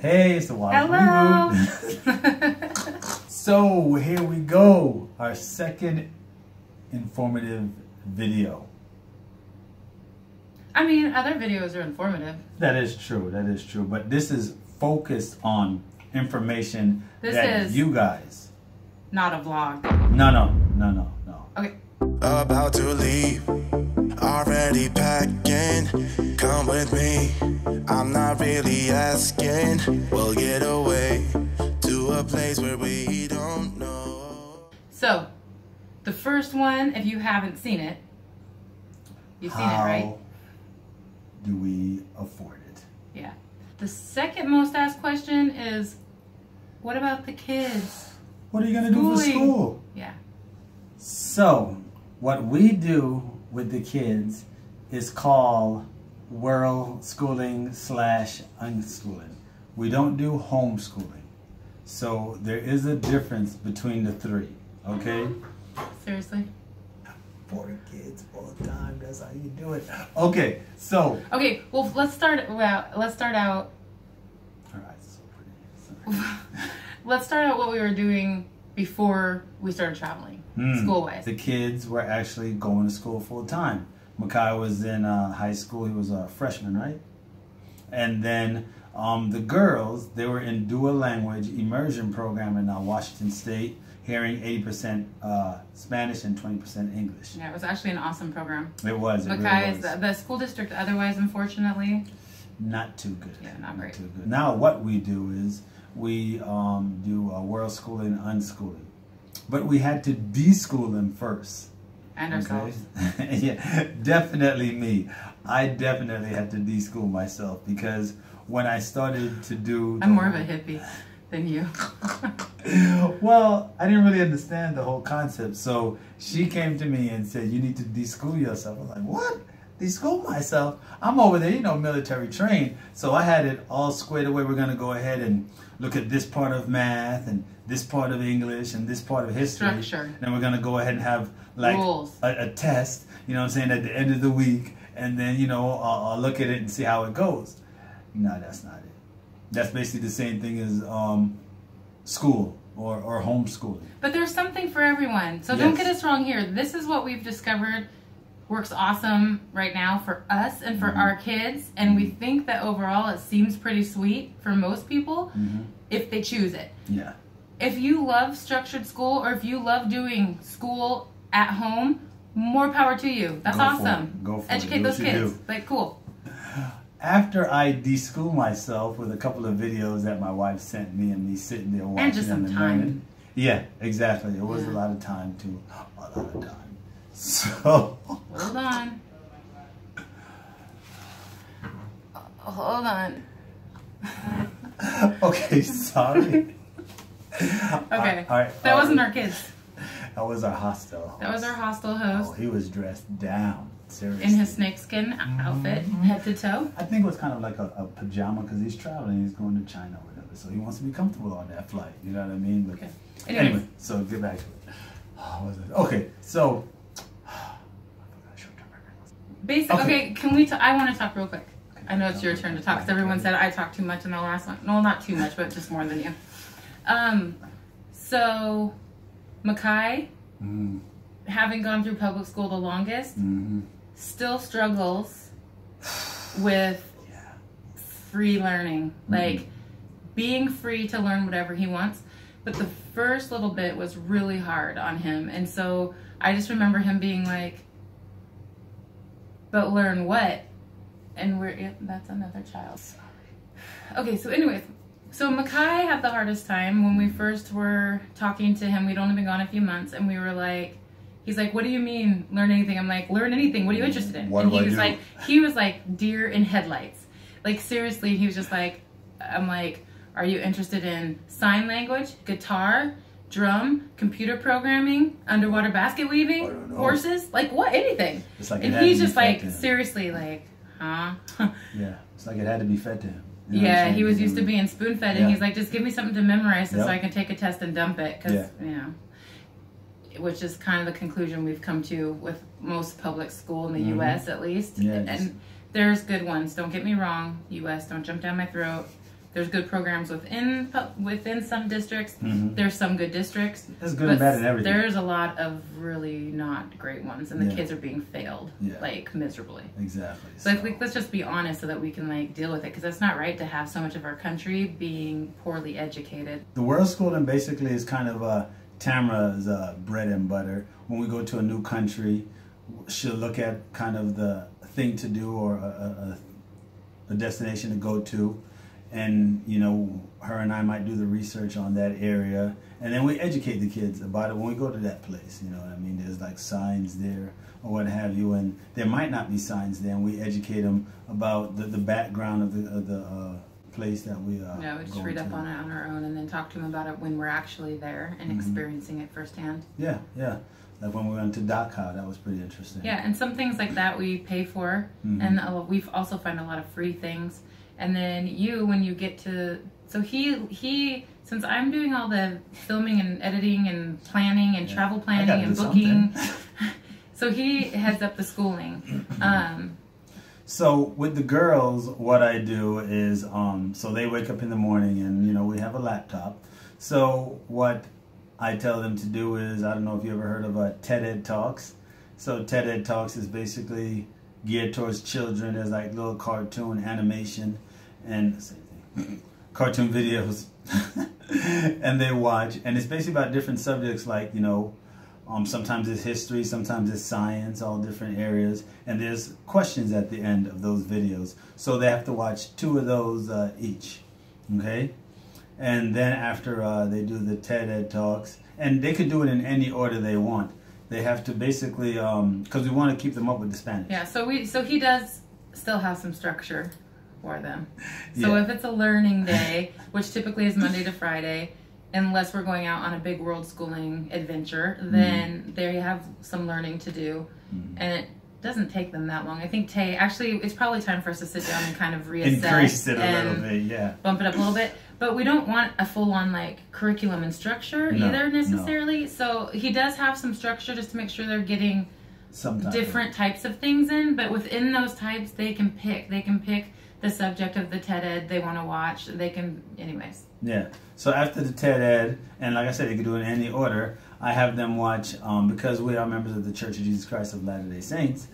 Hey, it's the Wild Hello. So here we go, our second informative video. I mean, other videos are informative. That is true. That is true. But this is focused on information This that is- you guys. Not a vlog. No, no, no, no, no. Okay. About to leave, already packing. Come with me, I'm not really asking. We'll get away to a place where we don't know. So, the first one, if you haven't seen it, you've seen How it, right? do we afford it? Yeah. The second most asked question is, what about the kids? What are you gonna do for school? Yeah. So, what we do with the kids is called world schooling slash unschooling. We don't do homeschooling. So there is a difference between the three. Okay? Seriously? Four kids all the time. That's how you do it. Okay, so Okay. Well, let's start. Well, let's start out. all right, so pretty. Sorry. Let's start out what we were doing before we started traveling, Hmm. school wise. The kids were actually going to school full time. Makai was in uh, high school. He was a freshman, right? And then um, the girls, they were in dual language immersion program in uh, Washington State, hearing 80% uh, Spanish and 20% English. Yeah, it was actually an awesome program. It was. It Mackay really was. the, the school district. Otherwise, unfortunately, Not too good. Yeah, not great. too good. Now, what we do is we um, do uh, world schooling, unschooling. But we had to deschool them first. and ourselves. Okay? yeah, definitely me. I definitely had to deschool myself because when I started to do, I'm more of a hippie than you. well, I didn't really understand the whole concept. So she came to me and said, "You need to deschool yourself." I was like, "What? Deschool myself? I'm over there, you know, military trained." So I had it all squared away. We're gonna go ahead and look at this part of math and this part of English and this part of history. Structure. Then we're gonna go ahead and have like a, a test. You know what I'm saying at the end of the week, and then you know I'll, I'll look at it and see how it goes. No, that's not it. That's basically the same thing as um, school or, or homeschooling. But there's something for everyone. So don't get us wrong here. This is what we've discovered works awesome right now for us and for Mhm. our kids. And we think that overall it seems pretty sweet for most people hmm if they choose it. Yeah. If you love structured school or if you love doing school at home, more power to you. That's Go awesome. it. Go for it. Educate Do those kids. do. Like, cool. After I deschool myself with a couple of videos that my wife sent me and me sitting there watching just them some and time. learning. Yeah, exactly. It was Yeah. a lot of time too. A lot of time. So Hold on. Hold on. okay, sorry. Okay. All right. That wasn't our kids. That was our hostel. That was our hostel host. Oh, host he was dressed down. Seriously. in his snakeskin outfit, Mm-hmm. head to toe. I think it was kind of like a, a pajama because he's traveling. He's going to China or whatever, so he wants to be comfortable on that flight. You know what I mean? But Okay. anyway, Anyways. so get back to it. Oh, was it? Okay, so I forgot short-term memory. Basic. Okay. Okay, can we? T- I want to talk real quick. I know it's your turn to talk because everyone said I talked too much in the last one. No, not too much, but just more than you. Um, so Mackay, Mm, having gone through public school the longest, mm-hmm. still struggles with Yeah. free learning, Mm-hmm. like being free to learn whatever he wants. But the first little bit was really hard on him. And so I just remember him being like, but learn what? And we're, yeah, that's another child. Okay, so anyways, so Mackay had the hardest time when we first were talking to him. We'd only been gone a few months and we were like, he's like, what do you mean learn anything? I'm like, learn anything. What are you mm-hmm. interested in? What and he I was do? like, he was like deer in headlights. Like seriously, he was just like, I'm like, are you interested in sign language, guitar, drum, computer programming, underwater basket weaving, horses? Like what? Anything. It's like and he's just like, seriously, like, huh? Yeah, it's like it had to be fed to him. You know yeah, he was used to being spoon fed, Yeah. and he's like, just give me something to memorize so I can take a test and dump it. Because, Yeah. you know, which is kind of the conclusion we've come to with most public school in the Mhm. U.S. at least. Yeah, and just- there's good ones. Don't get me wrong, U.S. Don't jump down my throat. There's good programs within within some districts. Mhm. There's some good districts. There's good and bad in everything. There's a lot of really not great ones, and the Yeah. kids are being failed Yeah. like miserably. Exactly. So like, like, let's just be honest so that we can like deal with it because it's not right to have so much of our country being poorly educated. The world schooling basically is kind of uh, Tamara's uh, bread and butter. When we go to a new country, she'll look at kind of the thing to do or a, a, a destination to go to, and you know, her and I might do the research on that area, and then we educate the kids about it when we go to that place. You know what I mean? There's like signs there or what have you, and there might not be signs there, and we educate them about the, the background of the of the uh, place that we are No, we just read up to. on it on our own and then talk to them about it when we're actually there and Mhm. experiencing it firsthand. Yeah, yeah. Like when we went to Dachau, that was pretty interesting. Yeah, and some things like that we pay for, Mhm. and uh, we also find a lot of free things. And then you, when you get to, so he he, since I'm doing all the filming and editing and planning and Yeah. travel planning and booking, so he heads up the schooling. Um, So with the girls, what I do is, um, so they wake up in the morning and you know we have a laptop. So what I tell them to do is, I don't know if you ever heard of a TED Ed Talks. So TED Ed Talks is basically geared towards children. There's like little cartoon animation and cartoon videos, and they watch, and it's basically about different subjects like you know um, sometimes it's history, sometimes it's science, all different areas. And there's questions at the end of those videos. So they have to watch two of those uh, each. Okay? And then after uh, they do the TED Ed Talks, and they could do it in any order they want. They have to basically, because we want to keep them up with the Spanish. yeah, so we so he does still have some structure for them. So Yeah. if it's a learning day, which typically is Monday to Friday, unless we're going out on a big world schooling adventure, Mm-hmm. then they have some learning to do. Mhm. And it doesn't take them that long. I think Tay, actually, it's probably time for us to sit down and kind of reassess Increase it a little bit, yeah. bump it up a little bit. But we don't want a full on like curriculum and structure No, either no. necessarily. So he does have some structure just to make sure they're getting Sometimes. different types of things in, but within those types, they can pick. They can pick the subject of the TED Ed they want to watch. They can, anyways. Yeah. So after the TED Ed, and like I said, they can do it in any order. I have them watch um, because we are members of the Church of Jesus Christ of Latter Day Saints.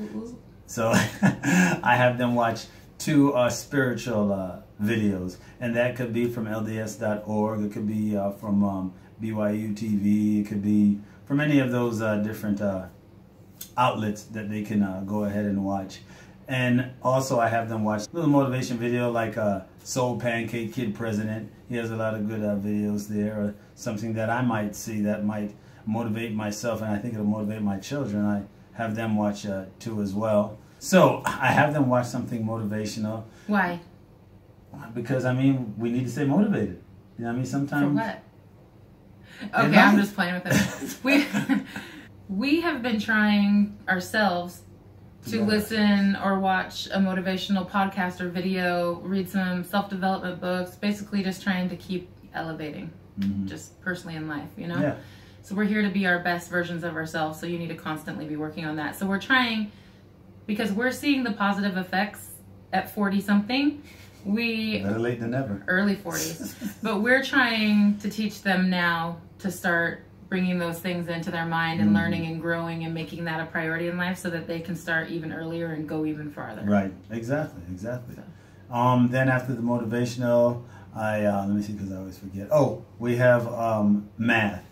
So I have them watch two uh, spiritual uh, videos, and that could be from LDS.org. It could be uh, from um, BYU TV. It could be from any of those uh, different uh, outlets that they can uh, go ahead and watch. And also, I have them watch a little motivation video like uh, Soul Pancake Kid President. He has a lot of good uh, videos there, or something that I might see that might motivate myself, and I think it'll motivate my children. I have them watch uh, too as well. So I have them watch something motivational Why? Because I mean we need to stay motivated. You know I mean? For Sometimes what? Okay. I'm just playing with it. we we have been trying ourselves to Together. listen or watch a motivational podcast or video, read some self development books, basically just trying to keep elevating, Mhm. just personally in life, you know? Yeah. So we're here to be our best versions of ourselves, so you need to constantly be working on that. So we're trying because we're seeing the positive effects at 40 something. We better late than never. early 40s. but we're trying to teach them now to start bringing those things into their mind and Mhm. learning and growing and making that a priority in life so that they can start even earlier and go even farther. Right. Exactly. Exactly. Um, then after the motivational, I uh, let me see because I always forget. Oh, we have um, math.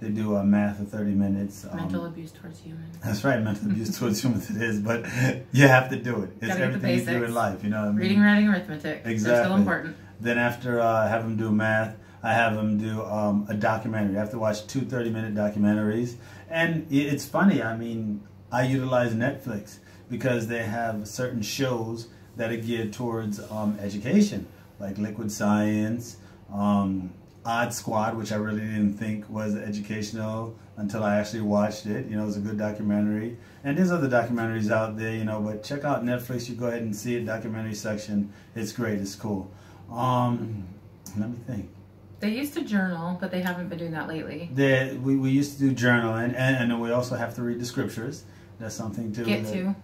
They do a math of thirty minutes. Um, Mental abuse towards humans. That's right, mental abuse towards humans it is, but you have to do it. It's everything you do in life, you know what I mean? Reading, writing, arithmetic. They're still Exactly. important. Then after uh, I have them do math, I have them do um, a documentary. I have to watch two 30-minute documentaries. And it's funny, I mean, I utilize Netflix because they have certain shows that are geared towards um, education, like Liquid Science, um, Odd Squad, which I really didn't think was educational until I actually watched it. You know, it was a good documentary. And there's other documentaries out there, you know, but check out Netflix. You go ahead and see it, documentary section. It's great. It's cool. Um, let me think. They used to journal, but they haven't been doing that lately. There, we, we used to do journaling, and, and we also have to read the scriptures. That's something too. Get that- to.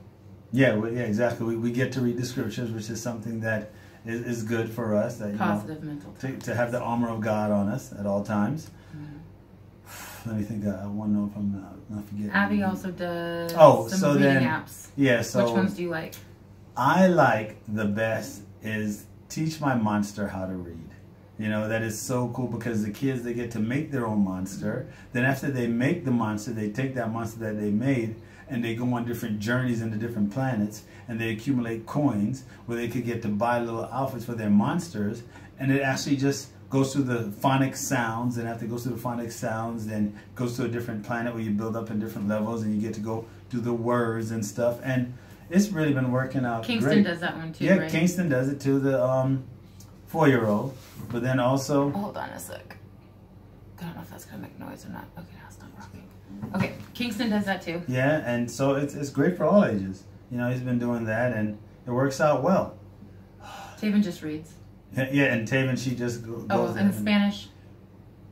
Yeah, we, yeah, exactly. We, we get to read the scriptures, which is something that is, is good for us. That you know, mental. to, to have the armor of God on us at all times. Mm-hmm. Let me think. uh, I want to know if I'm not, not forgetting. Abby also does Oh, some so reading then- apps. Yeah. So Which ones do you like? I like the best is teach my monster how to read. You know, that is so cool because the kids they get to make their own monster. Then after they make the monster, they take that monster that they made and they go on different journeys into different planets and they accumulate coins where they could get to buy little outfits for their monsters and it actually just goes through the phonic sounds and after it goes through the phonic sounds then goes to a different planet where you build up in different levels and you get to go do the words and stuff and it's really been working out Kingston great. does that one too, Yeah, right? Kingston does it too, the um, four year old. But then also, Hold on a sec. I don't know if that's gonna make noise or not. Okay, now it's not working. Okay, Kingston does that too. yeah, and so it's, it's great for all ages. You know, he's been doing that and it works out well. Taven just reads. Yeah, yeah, and Taven, she just goes. Oh, and Spanish.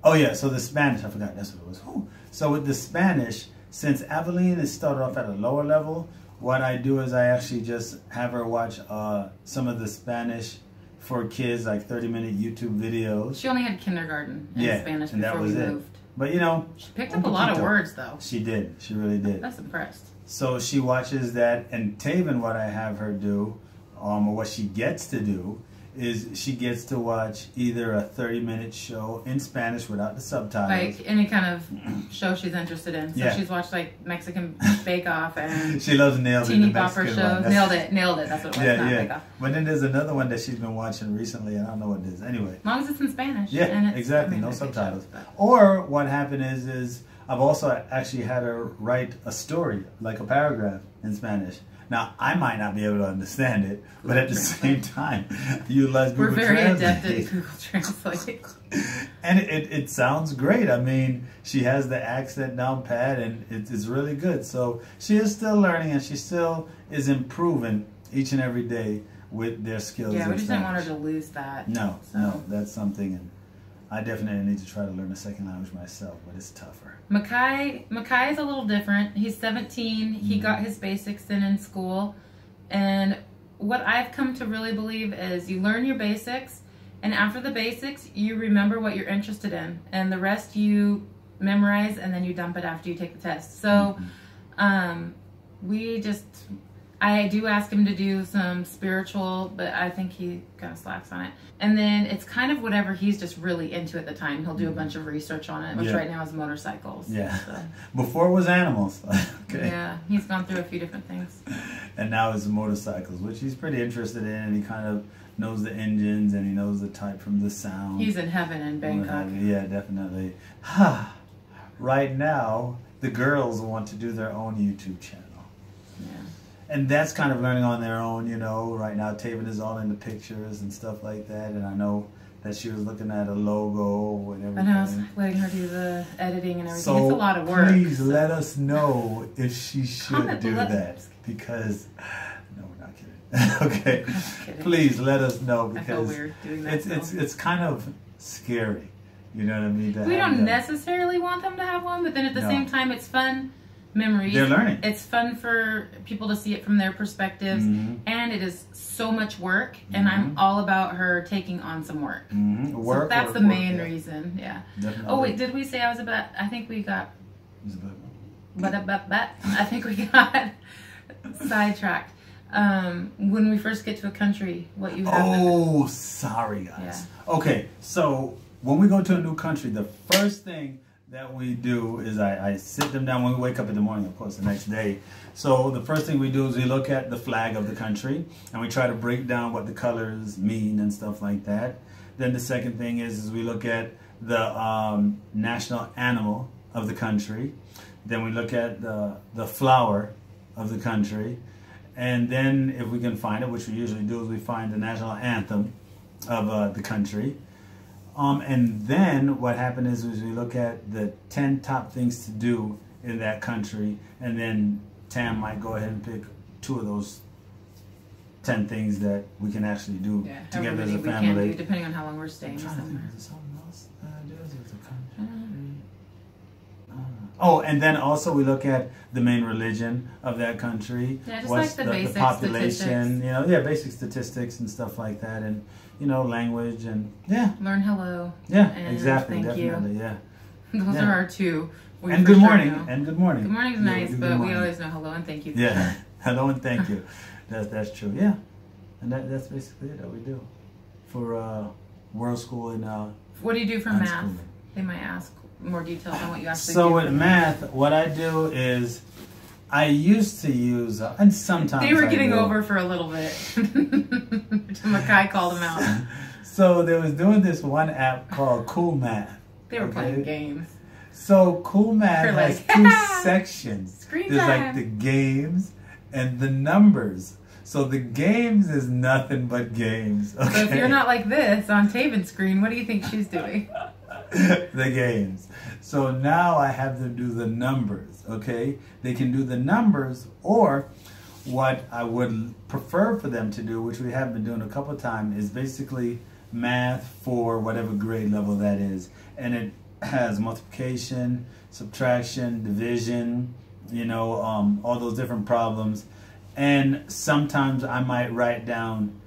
Oh, yeah, so the Spanish, I forgot that's what it was. Whew. So with the Spanish, since Aveline is started off at a lower level, what I do is I actually just have her watch uh, some of the Spanish for kids, like 30 minute YouTube videos. She only had kindergarten in Yeah, Spanish and that before we was it. moved. But you know, She picked up a lot of words though. she did. She really did. That's impressed. So she watches that, and Taven, what I have her do, um, or what she gets to do, is she gets to watch either a 30 minute show in Spanish without the subtitles. Like any kind of show she's interested in. So Yeah. she's watched like Mexican Bake Off and she loves nailed it. teeny the bopper Mexican shows. Nailed it, nailed it. That's what it was. Yeah, yeah. But then there's another one that she's been watching recently, and I don't know what it is. Anyway, As long as it's in Spanish. Yeah, exactly, I mean, no subtitles. shows, Or what happened is, is I've also actually had her write a story, like a paragraph in Spanish. Now I might not be able to understand it, but at the same time, utilize Google We're very Translate. adept at Google Translate. and it, it sounds great. I mean, she has the accent down pat, and it, it's really good. So she is still learning, and she still is improving each and every day with their skills. yeah, we just didn't want her to lose that. No, So- no, that's something, I definitely need to try to learn a second language myself, but it's tougher. Makai Makai is a little different. He's 17. He Mm-hmm. got his basics in in school, and what I've come to really believe is you learn your basics, and after the basics, you remember what you're interested in, and the rest you memorize, and then you dump it after you take the test. So, Mm-hmm. um, we just. I do ask him to do some spiritual, but I think he kind of slacks on it. And then it's kind of whatever he's just really into at the time. He'll do a bunch of research on it, which Mm-hmm. Yeah. right now is motorcycles. Yeah. So, Before it was animals, okay, yeah, he's gone through a few different things. and now it's motorcycles, which he's pretty interested in, and he kind of knows the engines and he knows the type from the sound. He's in heaven in Bangkok. Yeah, definitely. right now, the girls want to do their own YouTube channel. And that's kind of learning on their own, you know. Right now, Taven is all in the pictures and stuff like that, and I know that she was looking at a logo and I know, I was letting her do the editing and everything. So it's a lot of work. please so- let us know if she should Comment do below. that because no, we're not kidding. okay, kidding. please let us know because it's it's it's kind of scary. You know what I mean? we don't that. necessarily want them to have one, but then at the No. same time, it's fun memories. They're learning. It's fun for people to see it from their perspectives, Mhm. and it is so much work. And I'm all about her taking on some work. Mhm. So Work. that's work, the work, main yeah. reason. Yeah. Definitely. Oh wait, did we say I was about? I think we got but but but I think we got sidetracked. Um, when we first get to a country, what you have. Oh, sorry, guys. Okay, so when we go to a new country, the first thing that we do is I, I sit them down when we wake up in the morning, of course, the next day. So the first thing we do is we look at the flag of the country and we try to break down what the colors mean and stuff like that. Then the second thing is, is we look at the um, national animal of the country. Then we look at the, the flower of the country. And then, if we can find it, which we usually do, is we find the national anthem of uh, the country. Um, and then what happened is, is we look at the 10 top things to do in that country. And then Tam might go ahead and pick two of those 10 things that we can actually do Yeah, together as a many can family. do, depending on how long we're staying I'm to think, is there something else that I do? The? Oh, and then also we look at the main religion of that country. Yeah, just What's like the basic population? statistics. You know, yeah, basic statistics and stuff like that, and you know, language and yeah, Learn hello. yeah, And exactly, thank you. yeah. Those Yeah. are our two. we and good sure morning, know. and good morning. Good morning's Yeah, nice, good but we morning. always know hello and thank you. Yeah, hello and thank you. That's that's true. Yeah, and that, that's basically it that we do for uh, world school and uh, What do you do for math? They might ask more details on what you actually So do. with math, what I do is I used to use, uh, and sometimes they were getting over for a little bit. Mackay called them out. So they was doing this one app called Cool Math. They were Okay. playing games. So Cool Math They're has two sections. Screen There's like the games and the numbers. So the games is nothing but games. Okay? So if you're not like this on Taven's screen, what do you think she's doing? the games. So now I have them do the numbers, okay? They can do the numbers or what I would prefer for them to do, which we have been doing a couple of times, is basically math for whatever grade level that is. And it has multiplication, subtraction, division, you know, um, all those different problems. And sometimes I might write down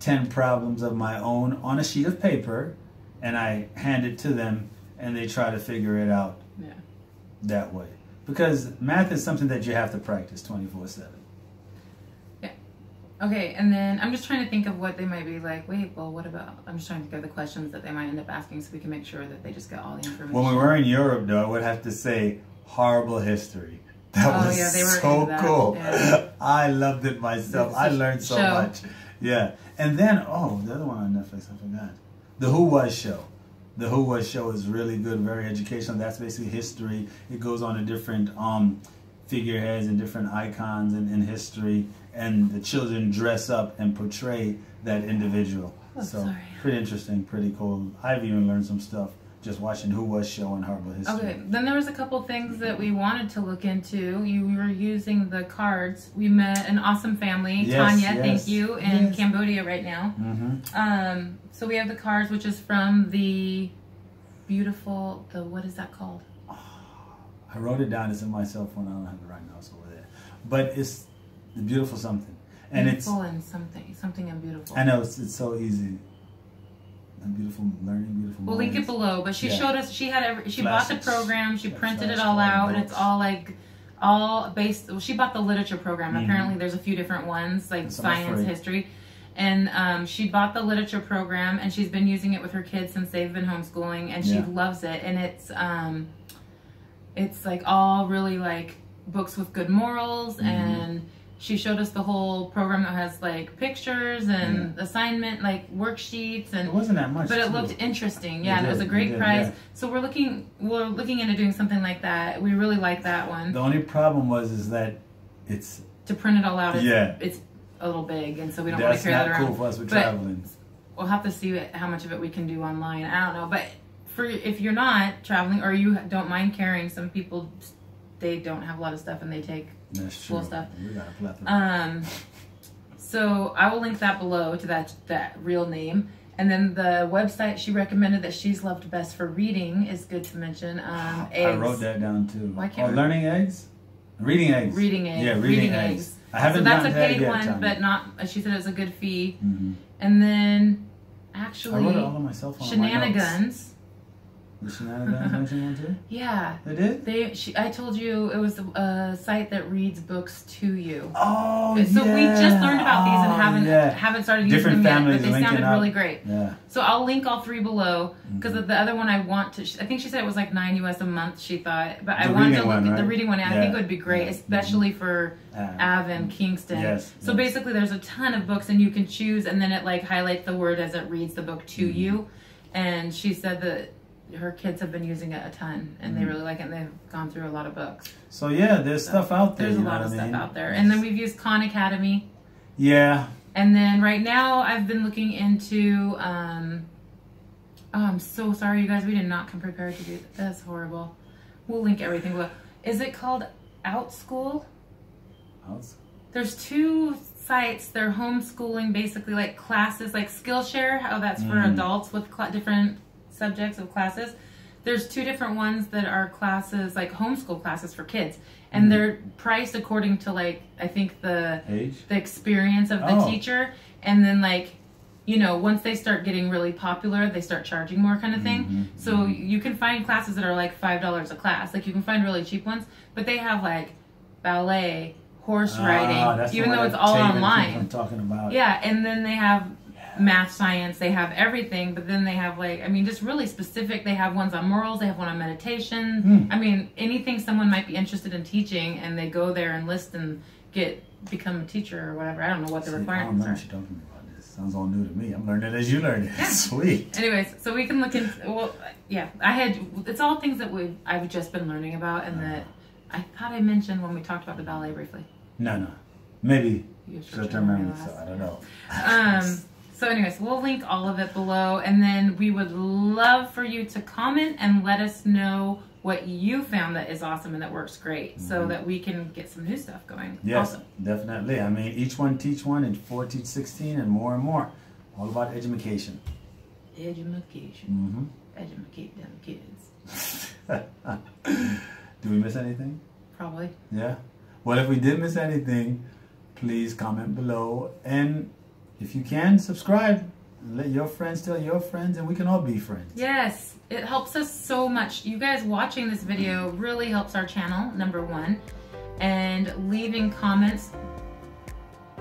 10 problems of my own on a sheet of paper and I hand it to them and they try to figure it out Yeah. that way. Because math is something that you have to practice 24 7. Yeah. Okay, and then I'm just trying to think of what they might be like. Wait, well, what about? I'm just trying to think of the questions that they might end up asking, so we can make sure that they just get all the information. When we were in Europe, though, I would have to say horrible history. That Oh, was yeah, so cool. yeah. I loved it myself. I learned so show. much. Yeah. And then, oh, the other one on Netflix, I forgot. The Who Was Show. The Who Was Show is really good, very educational. That's basically history. It goes on to different um, figureheads and different icons in, in history, and the children dress up and portray that individual. Oh, so sorry. pretty interesting, pretty cool. I've even learned some stuff just watching Who Was Show and Horrible History. Okay, then there was a couple things that we wanted to look into. You were using the cards. We met an awesome family, Yes, Tanya, yes, thank you, in yes. Cambodia right now. Mm-hmm. Um, so we have the cards, which is from the beautiful the what is that called? I wrote it down. It's in my cell phone. I don't have it right now. It's over there. But it's the beautiful something, and it's beautiful and something, something and beautiful. I know it's, it's so easy. And beautiful learning, beautiful. We'll link it below, but she Yeah. showed us. She had every, she bought the program. She printed it all out, and it's all like all based. Well, she bought the literature program. Mhm. Apparently, there's a few different ones like science, history, and um, she bought the literature program, and she's been using it with her kids since they've been homeschooling, and she Yeah. loves it. And it's um, it's like all really like books with good morals Mhm. and. She showed us the whole program that has like pictures and assignment, like worksheets, and It wasn't that much. but it too. looked interesting, yeah, and it was a great it did, price. yeah. So we're looking, we're looking into doing something like that. We really like that one. The only problem was is that it's To print it all out, it's, Yeah. it's a little big, and so we don't want to carry that around. cool for us with But- traveling. We'll have to see how much of it we can do online. I don't know, but for if you're not traveling or you don't mind carrying, some people they don't have a lot of stuff and they take. That's cool true. stuff. We got a plethora. Um, so I will link that below to that that real name. And then the website she recommended that she's loved best for reading is good to mention. Um, I wrote that down too. Why can't oh, learning eggs, reading eggs, Reading eggs. Yeah, reading, Reading eggs. eggs. I haven't so that's a paid yet, one, but not. She said it was a good fee. Mhm. And then I wrote it actually all on my cell phone. on my notes. shenanigans. The shenanigans mentioned one too. Yeah, They did. they. She, I told you it was a site that reads books to you. Oh, so we just learned about these and Oh, haven't yeah. haven't started Different using them yet, but they sounded up. really great. Yeah. So I'll link all three below because Mhm. the other one I want to. I think she said it was like nine US a month. She thought, but I The wanted to look one, at the reading one. and I think it would be great, Yeah. especially for Ah. Av and Kingston. Yes, So yes. basically, there's a ton of books, and you can choose, and then it like highlights the word as it reads the book to Mhm. you. And she said that her kids have been using it a ton, and they Mhm. really like it. and They've gone through a lot of books. So yeah, there's stuff out there. There's a lot of stuff mean? out there, and then we've used Khan Academy. Yeah. And then right now, I've been looking into. Um, oh, I'm so sorry, you guys. We did not come prepared to do that. That's horrible. We'll link everything. below. Is it called OutSchool? Outs- There's two sites. They're homeschooling, basically like classes, like Skillshare. Oh, that's for Mm. adults with different subjects of classes. there's two different ones that are classes like homeschool classes for kids, Mm-hmm. and they're priced according to like I think the Age? the experience of the Oh. teacher, and then like you know once they start getting really popular, they start charging more kind of thing. Mhm, So you can find classes that are like five dollars a class. Like you can find really cheap ones, but they have like ballet, horse Ah, riding, even though it's all online. on talking about. Yeah, and then they have math, science, they have everything, but then they have like, I mean, just really specific. They have ones on morals, they have one on meditation. Hmm. I mean, anything someone might be interested in teaching, and they go there and list and get become a teacher or whatever. I don't know what the See, I don't know requirements what are. you're talking about. This sounds all new to me. I'm learning as you learn it. Sweet. Anyways, so we can look into. Well, yeah, I had. It's all things that we I've just been learning about, and that I thought I mentioned when we talked about the ballet briefly. No, no. Maybe short-term memory, so I don't know. Um, so, anyways, we'll link all of it below, and then we would love for you to comment and let us know what you found that is awesome and that works great, so Mhm. that we can get some new stuff going. Yes, Also, definitely. I mean, each one teach one, and four teach sixteen, and more and more. All about education. education, Mm-hmm. educate them kids. Do we miss anything? Probably. Yeah. Well, if we did miss anything, please comment below, and if you can, subscribe. Let your friends tell your friends, and we can all be friends. Yes, it helps us so much. You guys watching this video really helps our channel, number one. And leaving comments,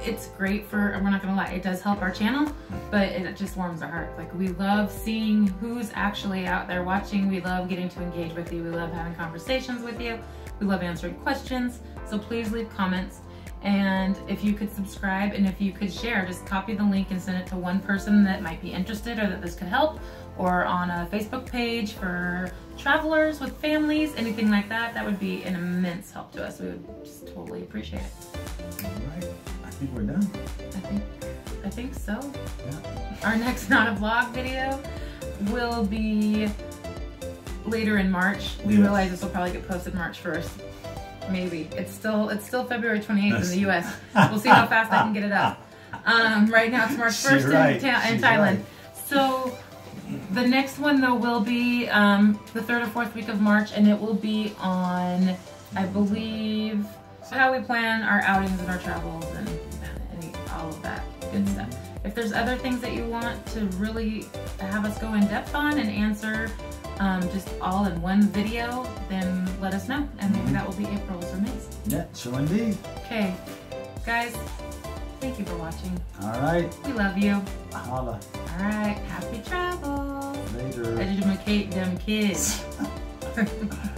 it's great for, and we're not gonna lie, it does help our channel, but it just warms our heart. Like, we love seeing who's actually out there watching. We love getting to engage with you. We love having conversations with you. We love answering questions. So please leave comments. And if you could subscribe and if you could share, just copy the link and send it to one person that might be interested or that this could help, or on a Facebook page for travelers with families, anything like that. That would be an immense help to us. We would just totally appreciate it. All right. I think we're done. I think, I think so. Yeah. Our next not a vlog video will be later in March. We Yes. realize this will probably get posted March 1st. Maybe. It's still it's still February 28th in the US. We'll see how fast I can get it up. Um, right now it's March 1st right. in, ta- in Thailand. right. So the next one though will be um, the third or fourth week of March and it will be on I believe how we plan our outings and our travels and, and all of that good stuff. If there's other things that you want to really have us go in depth on and answer um, just all in one video, then let us know. And maybe that will be April's or May's. Yeah, sure indeed. Okay, guys, thank you for watching. All right. We love you. Holla. All right, happy travels. Later. Educate them kids.